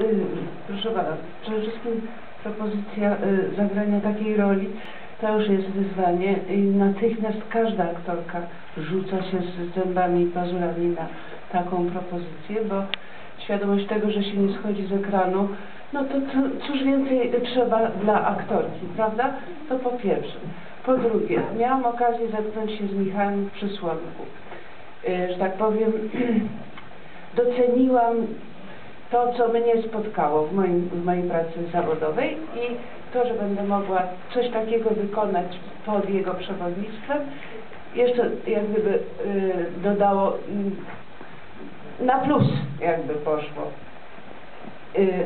Y, Proszę pana, przede wszystkim propozycja y, zagrania takiej roli to już jest wyzwanie i natychmiast każda aktorka rzuca się z zębami i pazurami na taką propozycję, bo świadomość tego, że się nie schodzi z ekranu, no to co, cóż więcej trzeba dla aktorki, prawda? To po pierwsze. Po drugie, miałam okazję zetknąć się z Michałem w przysłonku. Y, Że tak powiem, doceniłam to, co mnie spotkało w, moim, w mojej pracy zawodowej i to, że będę mogła coś takiego wykonać pod jego przewodnictwem, jeszcze jak gdyby y, dodało y, na plus jakby poszło. Y,